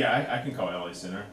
Yeah, I, I can call Ellie Center.